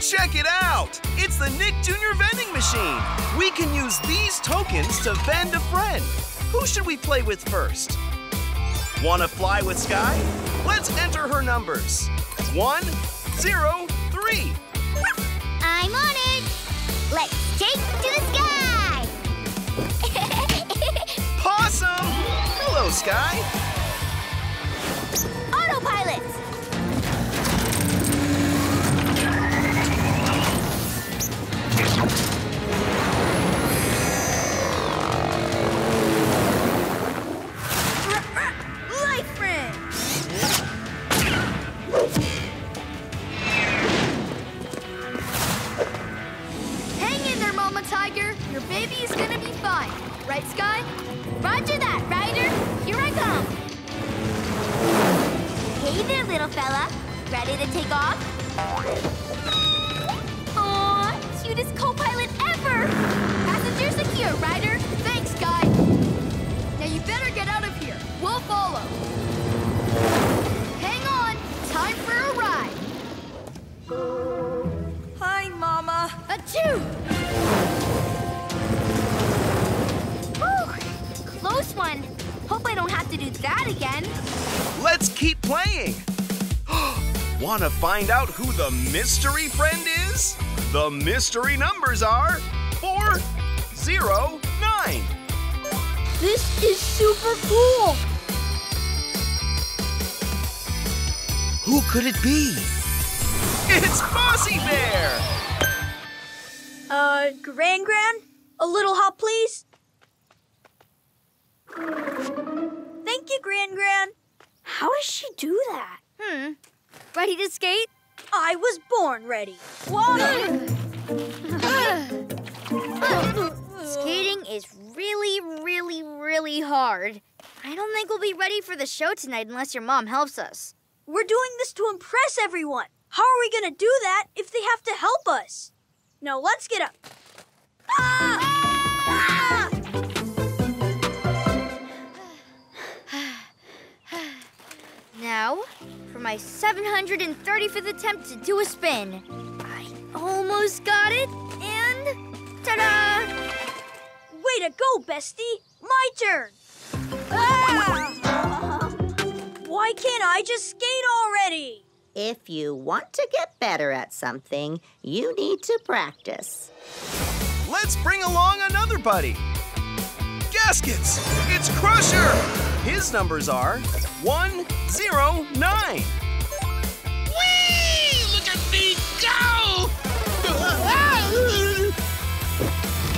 Check it out! It's the Nick Jr. vending machine. We can use these tokens to vend a friend. Who should we play with first? Want to fly with Sky? Let's enter her numbers. One, zero, three. I'm on it. Let's take to the sky. Possum! Hello, Sky. Autopilot. Hang in there, Mama Tiger. Your baby is gonna be fine. Right, Sky? Roger that, Ryder. Here I come. Hey there, little fella. Ready to take off? Aw, cutest co-pilot ever. Passenger secure, Ryder. Thanks, Sky. Now you better get out of here. We'll follow. Hi, Mama. Achoo! Whew, close one. Hope I don't have to do that again. Let's keep playing. Want to find out who the mystery friend is? The mystery numbers are 409. This is super cool. Who could it be? It's Bossy Bear! Uh, Gran Gran? A little hop, please? Thank you, Gran Gran. How does she do that? Hmm. Ready to skate? I was born ready. Water! Skating is really, really, really hard. I don't think we'll be ready for the show tonight unless your mom helps us. We're doing this to impress everyone. How are we gonna do that if they have to help us? Now let's get up. Ah! Now, for my 735th attempt to do a spin. I almost got it, and ta-da! Way to go, bestie. My turn. Ah! Why can't I just skate already? If you want to get better at something, you need to practice. Let's bring along another buddy. Gaskets! It's Crusher! His numbers are 109. Whee! Look at me go!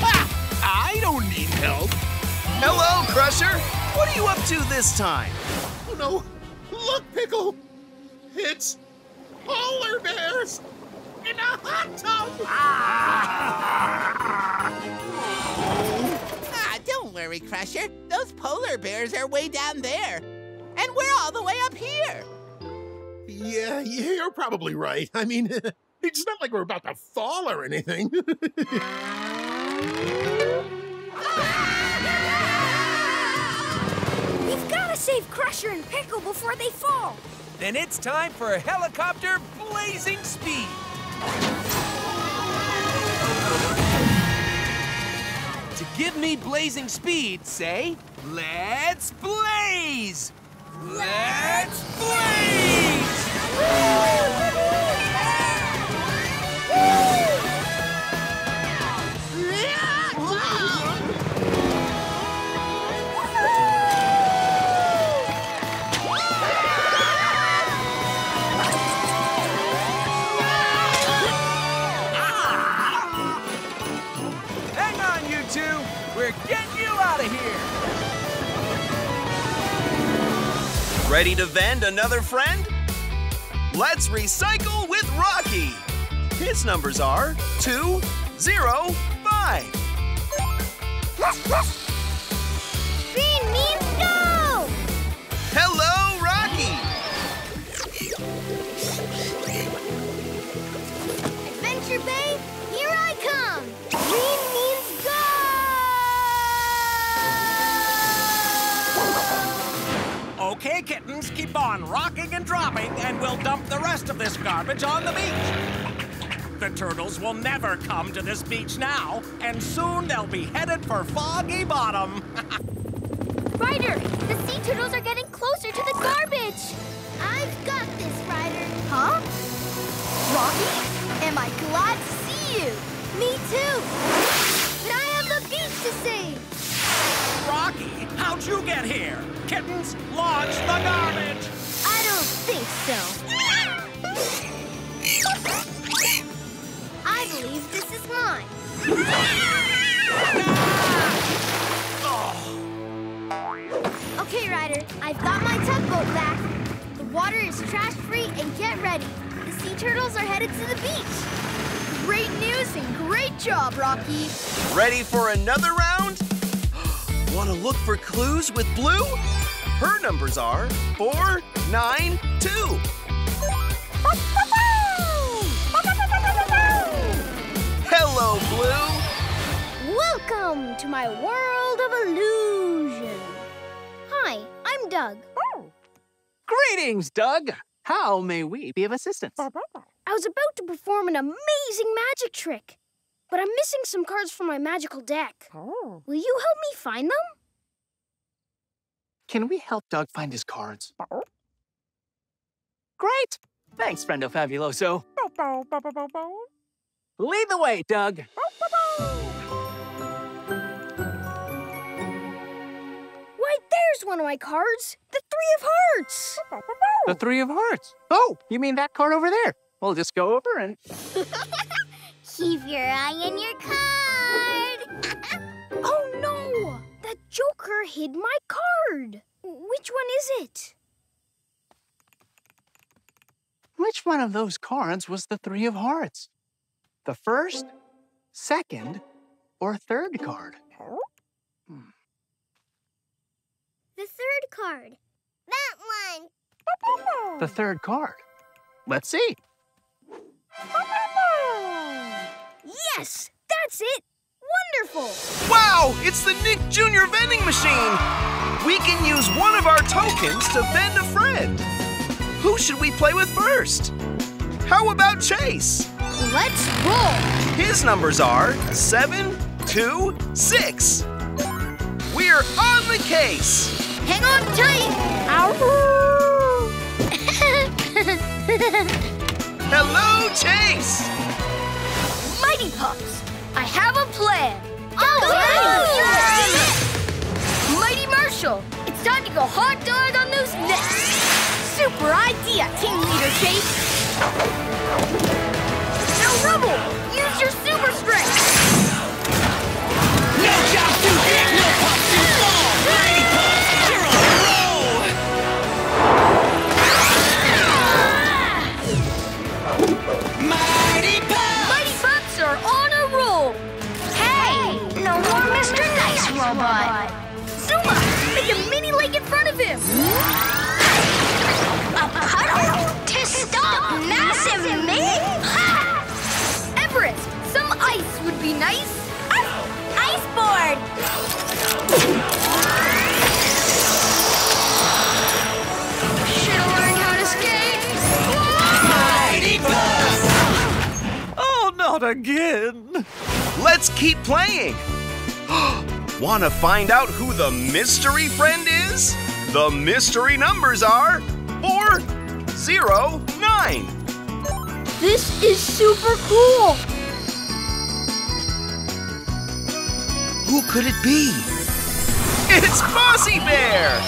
Ah, I don't need help. Hello, Crusher! What are you up to this time? Oh no! Look, Pickle! It's polar bears in a hot tub! Ah, don't worry, Crusher. Those polar bears are way down there. And we're all the way up here. Yeah, you're probably right. I mean, it's not like we're about to fall or anything. We've save Crusher and Pickle before they fall. Then it's time for a helicopter blazing speed. To give me blazing speed, say, let's blaze! Let's blaze! Ready to vend another friend? Let's recycle with Rocky. His numbers are 205. Green kittens, keep on rocking and dropping, and we'll dump the rest of this garbage on the beach. The turtles will never come to this beach now, and soon they'll be headed for Foggy Bottom. Ryder, the sea turtles are getting closer to the garbage. I've got this, Ryder. Huh? Rocky? Am I glad to see you? Me too. How'd you get here? Kittens, launch the garbage! I don't think so. I believe this is mine. Okay, Ryder, I've got my tugboat back. The water is trash-free and get ready. The sea turtles are headed to the beach. Great news and great job, Rocky. Ready for another round? Want to look for clues with Blue? Her numbers are 4, 9, 2. Hello, Blue. Welcome to my world of illusion. Hi, I'm Doug. Greetings, Doug. How may we be of assistance? I was about to perform an amazing magic trick, but I'm missing some cards from my magical deck. Will you help me find them? Can we help Doug find his cards? Great! Thanks, Friendo Fabuloso. Lead the way, Doug. Why, there's one of my cards. The Three of Hearts. The Three of Hearts. Oh, you mean that card over there? We'll just go over and. Keep your eye on your card. Oh no! That Joker hid my card. Which one is it? Which one of those cards was the Three of Hearts? The first, second, or third card? Hmm. The third card. That one. The third card. Let's see. Yes, that's it. Wonderful. Wow, it's the Nick Jr. vending machine. We can use one of our tokens to vend a friend. Who should we play with first? How about Chase? Let's roll. His numbers are seven, two, six. We're on the case. Hang on tight. Hello, Chase. Mighty Pups, I have a plan. Oh, Mighty Marshall, it's time to go hot dog on those nets. Super idea, Team Leader Chase. Now, Rubble, use your super strength. No job too big, no pop too small! Mighty Robot. Zuma, make a mini lake in front of him. A puddle to stop massive me? Everest, some ice would be nice. Oh, ice board. Should've learned how to skate. Mighty Pups! Oh, not again. Let's keep playing. Want to find out who the mystery friend is? The mystery numbers are 4, 0, 9. This is super cool. Who could it be? It's Bossy Bear!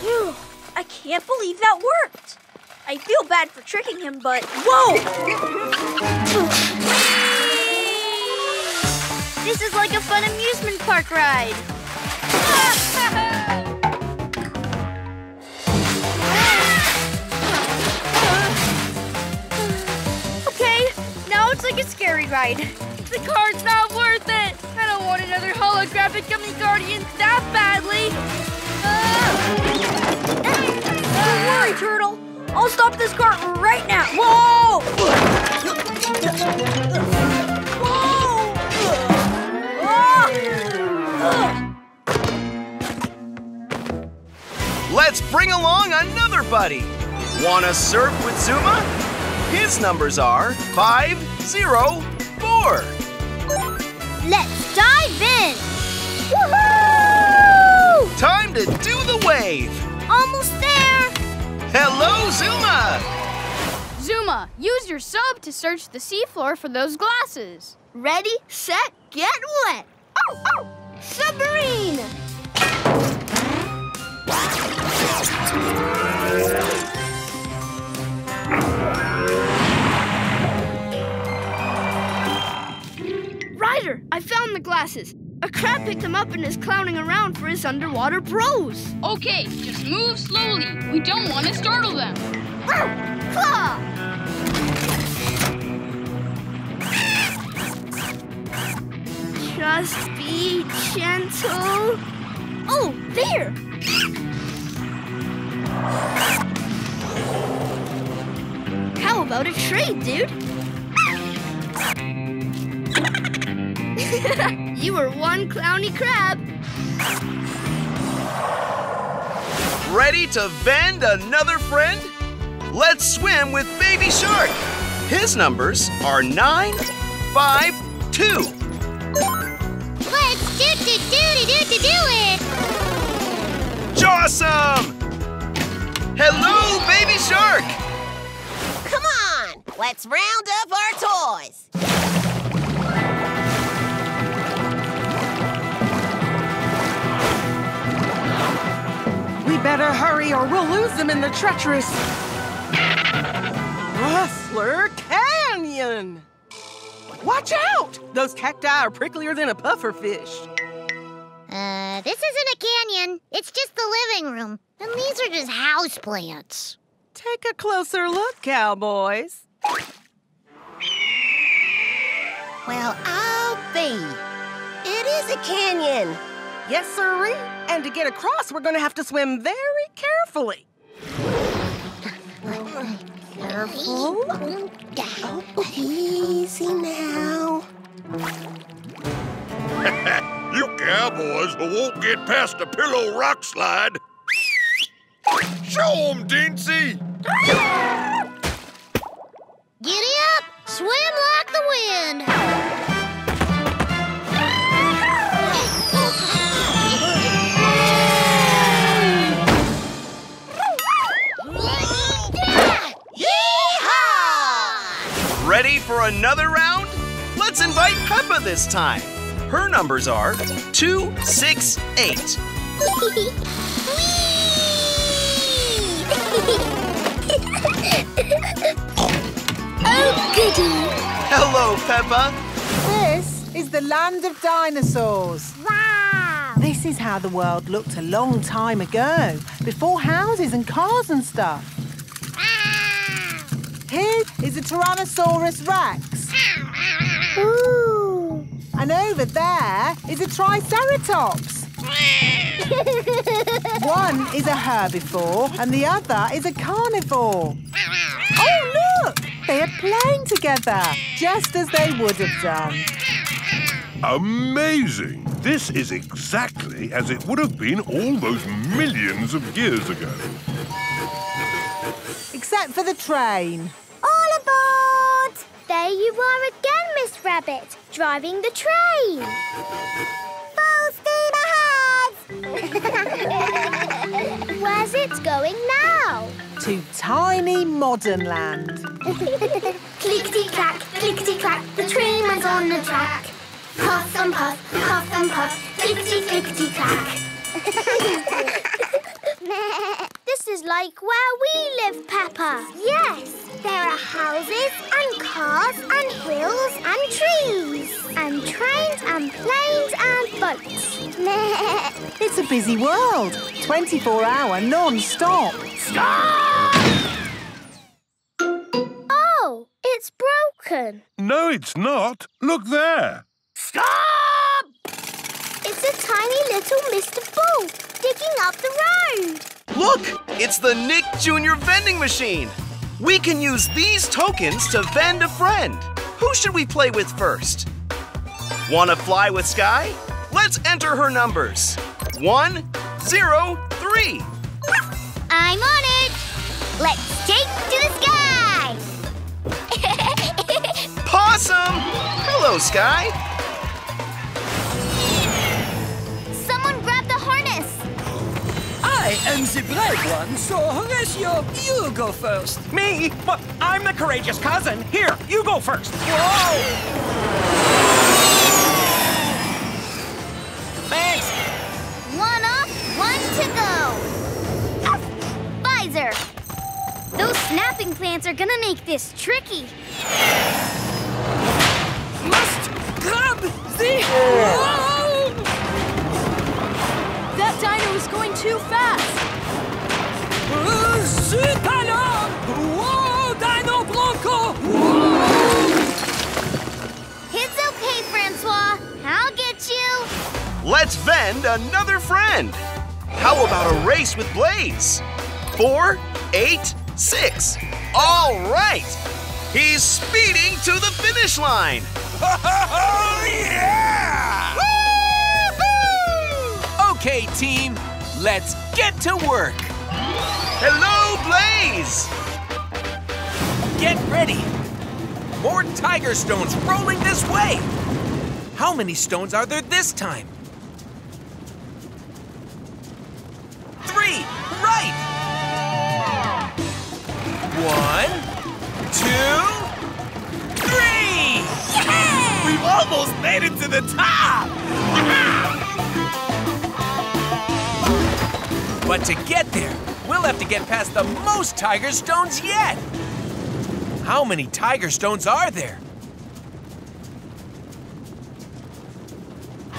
Phew, I can't believe that worked. I feel bad for tricking him, but whoa! This is like a fun amusement park ride. Okay, now it's like a scary ride. The car's not worth it. I don't want another holographic gummy guardian that badly. Don't worry, Turtle. I'll stop this cart right now. Whoa! Whoa! Bring along another buddy. Wanna surf with Zuma? His numbers are 504. Let's dive in! Woohoo! Time to do the wave. Almost there! Hello, Zuma. Zuma, use your sub to search the seafloor for those glasses. Ready, set, get wet! Oh, oh! Submarine! Ryder, I found the glasses. A crab picked them up and is clowning around for his underwater bros. Okay, just move slowly. We don't want to startle them. Claw! Just be gentle. Oh, there! How about a trade, dude? you were one clowny crab. Ready to vend another friend? Let's swim with Baby Shark. His numbers are 952. Let's do do do do do do do it! Jawsome! Hello, Baby Shark! Come on, let's round up our toys. We better hurry or we'll lose them in the treacherous Rustler Canyon. Watch out! Those cacti are pricklier than a puffer fish. Uh, this isn't a canyon. It's just the living room. And these are just house plants. Take a closer look, cowboys. Well, I'll be. It is a canyon. Yes, sirree. And to get across, we're going to have to swim very carefully. Careful. Oh, easy now. you cowboys won't get past the pillow rock slide. Show 'em, Dincy! Giddy up! Swim like the wind! Ready for another round? Let's invite Peppa this time. Her numbers are 268. oh, goody! Hello, Peppa. This is the land of dinosaurs. Wow! This is how the world looked a long time ago, before houses and cars and stuff. Here is a Tyrannosaurus Rex. Ooh! And over there is a Triceratops. One is a herbivore and the other is a carnivore. Oh, look! They are playing together, just as they would have done. Amazing! This is exactly as it would have been all those millions of years ago. Except for the train. All aboard! There you are again, Miss Rabbit, driving the train. Full steam ahead! Where's it going now? To tiny modern land. clickety-clack, clickety-clack, the train was on the track. Puff and puff, puff and puff, clickety-clickety-clack. this is like where we live, Peppa. Yes, there are houses and cars and hills and trees and trains and planes and boats. It's a busy world. 24 hour non-stop. Stop! Oh, it's broken. No, it's not. Look there. Stop! It's a tiny little Mr. Bull digging up the road. Look, it's the Nick Jr. vending machine. We can use these tokens to vend a friend. Who should we play with first? Want to fly with Sky? Let's enter her numbers. One, zero, three. I'm on it. Let's take to the sky. Possum! Hello, Sky. Someone grab the harness. I am the brave one, so Horatio, you go first. Me? But I'm the courageous cousin. Here, you go first. Whoa! Snapping plants are gonna make this tricky. Must grab the... Whoa! That dino is going too fast. Uh, Zutana! Whoa, Dino Bronco! Whoa! It's okay, Francois. I'll get you. Let's vend another friend. How about a race with Blaze? Four, eight, six. All right. He's speeding to the finish line. Oh, yeah! Okay, team, let's get to work. Hello, Blaze! Get ready. More tiger stones rolling this way. How many stones are there this time? Three, right. One, two, three. We've almost made it to the top! But to get there, we'll have to get past the most tiger stones yet. How many tiger stones are there?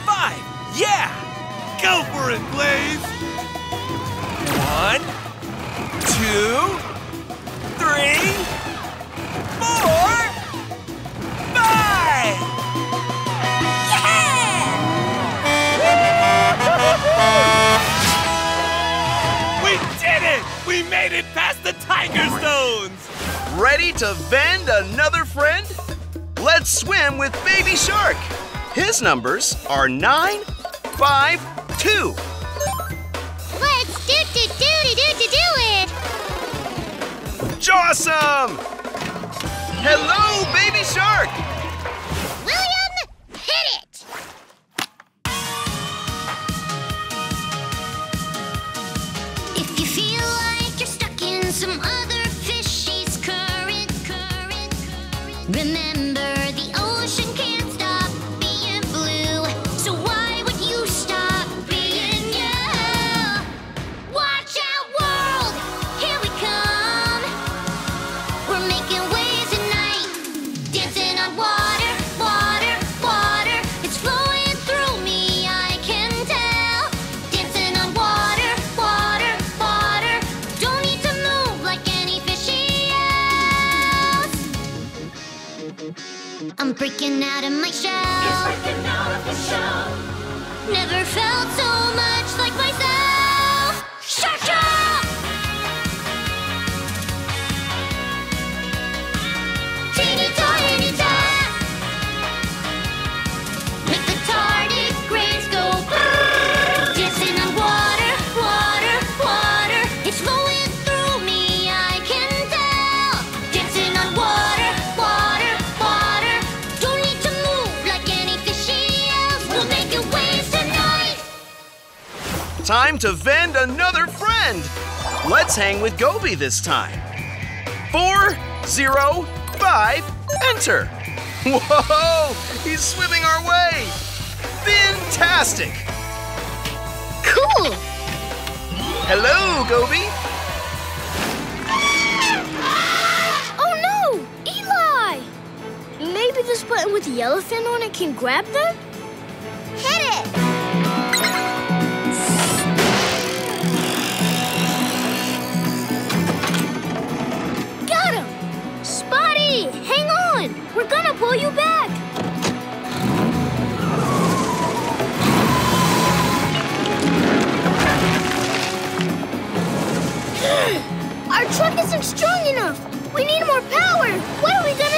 Five, yeah! Go for it, Blaze! Ready to vend another friend? Let's swim with Baby Shark. His numbers are nine, five, two. Let's do do do do do do do it. Jawsome! Hello, Baby Shark! Time to vend another friend. Let's hang with Gobi this time. Four, zero, five, enter. Whoa! He's swimming our way. Fantastic. Cool. Hello, Gobi. Oh no! Eli! Maybe this button with the yellow fin on it can grab them? Pull you back! Our truck isn't strong enough! We need more power! What are we gonna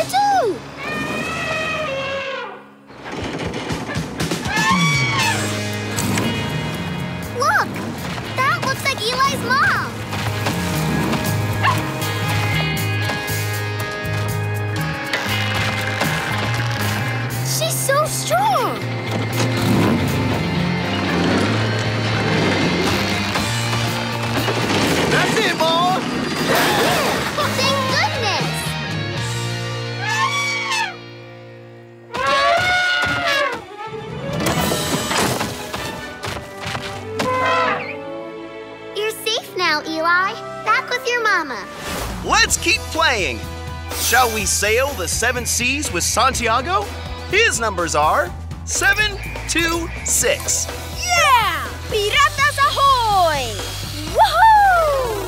sail the seven seas with Santiago? His numbers are seven, two, six. Yeah! Piratas ahoy! Woohoo!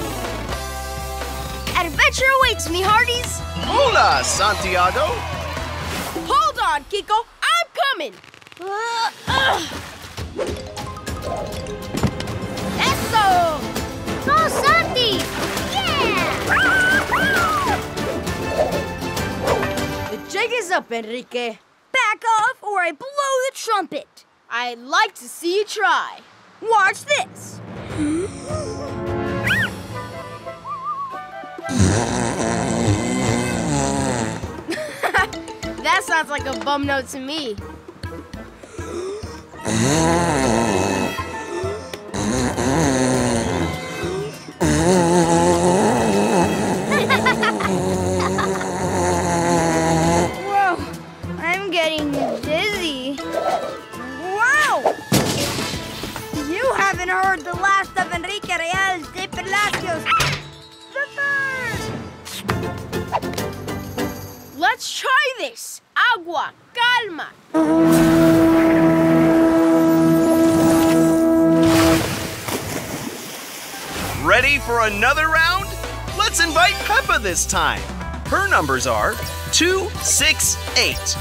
Adventure awaits me, hearties. Hola, Santiago. Hold on, Kiko. I'm coming. Uh, uh. Is up, Enrique. Back off or I blow the trumpet. I'd like to see you try. Watch this. that sounds like a bum note to me. even heard the last of Enrique de Palacios. The bird! Let's try this. Agua, calma. Ready for another round? Let's invite Peppa this time. Her numbers are 268.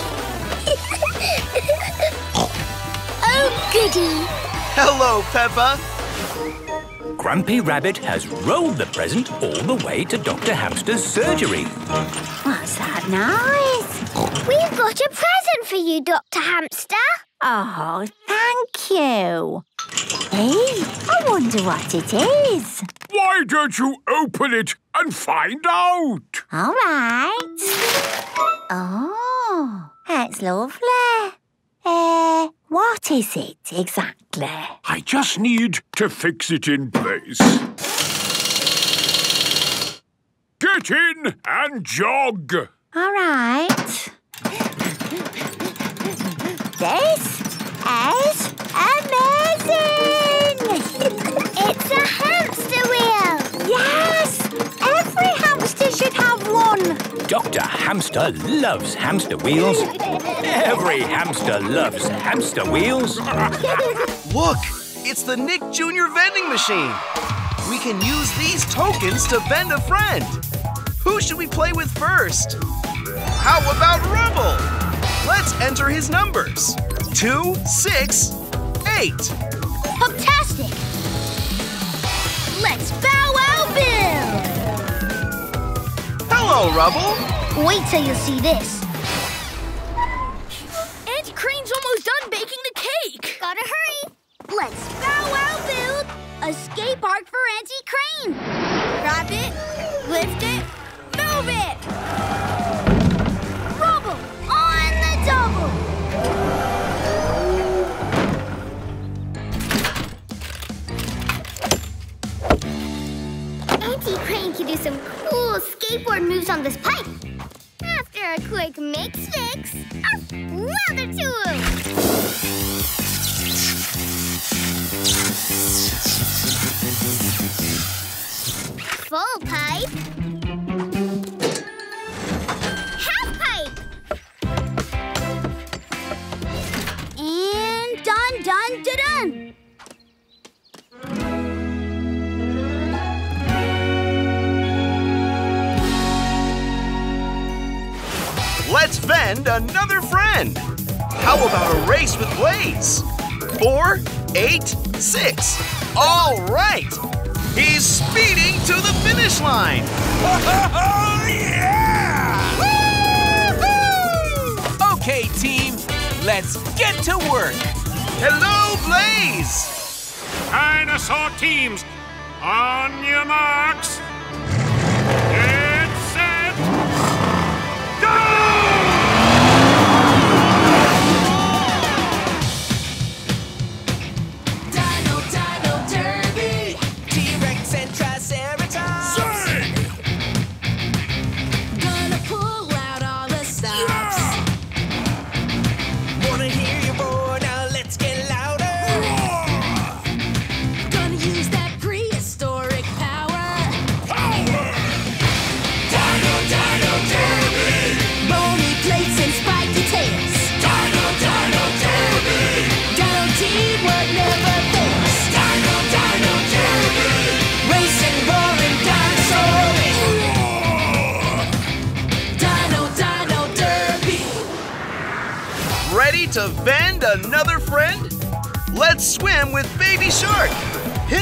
goody. Hello, Peppa. Grampy Rabbit has rolled the present all the way to Dr. Hamster's surgery. What's that noise? We've got a present for you, Dr. Hamster. Oh, thank you. Hey, I wonder what it is. Why don't you open it and find out? All right. Oh, that's lovely. Uh, what is it exactly? I just need to fix it in place. Get in and jog. All right. This is amazing! It's a hamster wheel. Yes! Every should have one. Dr. Hamster loves hamster wheels. Every hamster loves hamster wheels. Look, it's the Nick Jr. vending machine. We can use these tokens to vend a friend. Who should we play with first? How about Rubble? Let's enter his numbers. Two, six, eight. Fantastic. Let's bow Hello, Rubble. Wait till you see this. Auntie Crane's almost done baking the cake. Gotta hurry. Let's bow wow build a skate park for Auntie Crane. Grab it, lift it, move it. Rubble on the double. Auntie Crane can do some cool skateboard moves on this pipe. After a quick mix fix, another tool. Full pipe. Let's vend another friend. How about a race with Blaze? Four, eight, six. All right. He's speeding to the finish line. Okay, team, let's get to work. Hello, Blaze. Dinosaur teams, on your marks.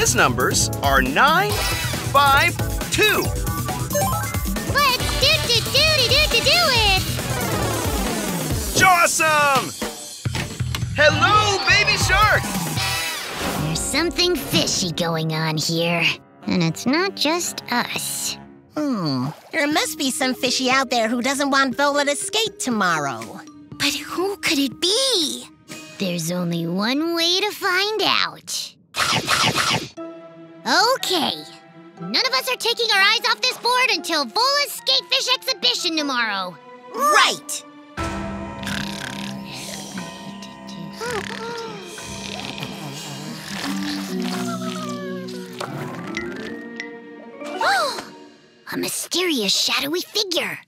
His numbers are 9, 5, 2. Let's do do do do do do do it! Awesome! Hello, Baby Shark! There's something fishy going on here. And it's not just us. Hmm. There must be some fishy out there who doesn't want Vola to skate tomorrow. But who could it be? There's only one way to find out. Okay. None of us are taking our eyes off this board until Vola's Skatefish exhibition tomorrow. Right! Oh, a mysterious shadowy figure.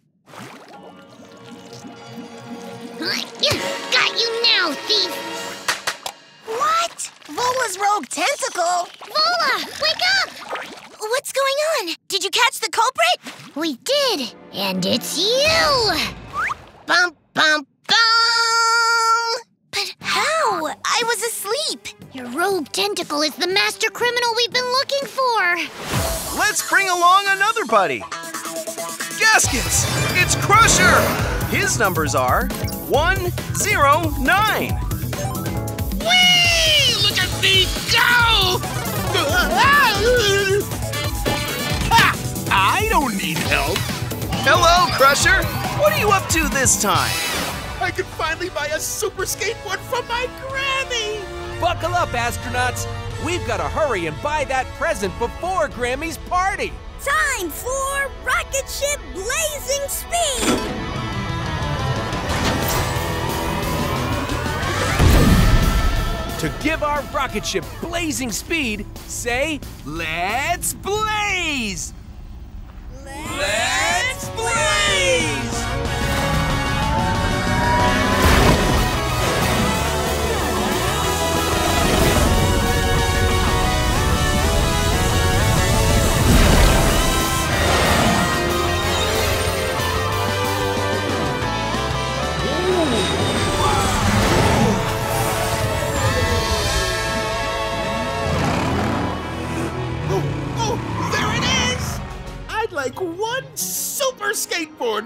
Got you now, thief! What? Vola's rogue tentacle? Vola, wake up! What's going on? Did you catch the culprit? We did, and it's you! Bum, bum, bum! But how? I was asleep. Your rogue tentacle is the master criminal we've been looking for. Let's bring along another buddy. Gaskets! It's Crusher! His numbers are 109. Whee! Look me go! Ha! Ah, I don't need help. Hello, Crusher. What are you up to this time? I can finally buy a super skateboard from my Grammy! Buckle up, astronauts. We've got to hurry and buy that present before Grammy's party. Time for Rocket Ship Blazing Speed! To give our rocket ship blazing speed, say, Let's blaze! Let's blaze! Oh,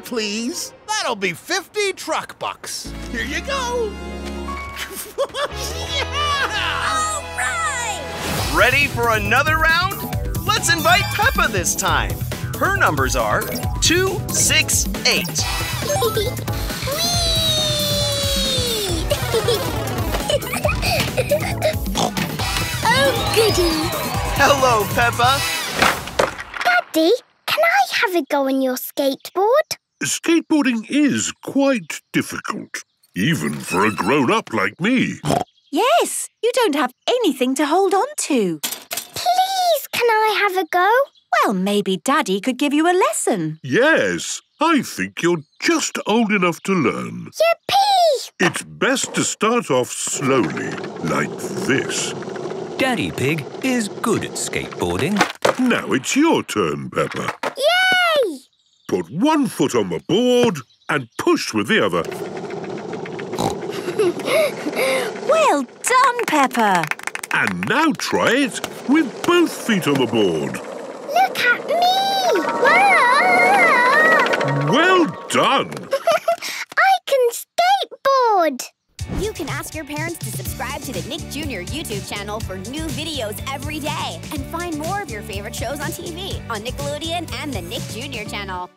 please. That'll be 50 truck bucks. Here you go. yeah! All right! Ready for another round? Let's invite Peppa this time. Her numbers are 268. oh, goody. Hello, Peppa. Daddy, can I have a go on your skateboard? Skateboarding is quite difficult, even for a grown up like me. Yes, you don't have anything to hold on to. Please, can I have a go? Well, maybe Daddy could give you a lesson. Yes, I think you're just old enough to learn. Yippee! It's best to start off slowly, like this. Daddy Pig is good at skateboarding. Now it's your turn, Peppa. Yay! Put one foot on the board and push with the other. Well done, Peppa. And now try it with both feet on the board. Look at me! Wow! Well done! I can skateboard! You can ask your parents to subscribe to the Nick Jr. YouTube channel for new videos every day and find more of your favorite shows on TV on Nickelodeon and the Nick Jr. channel.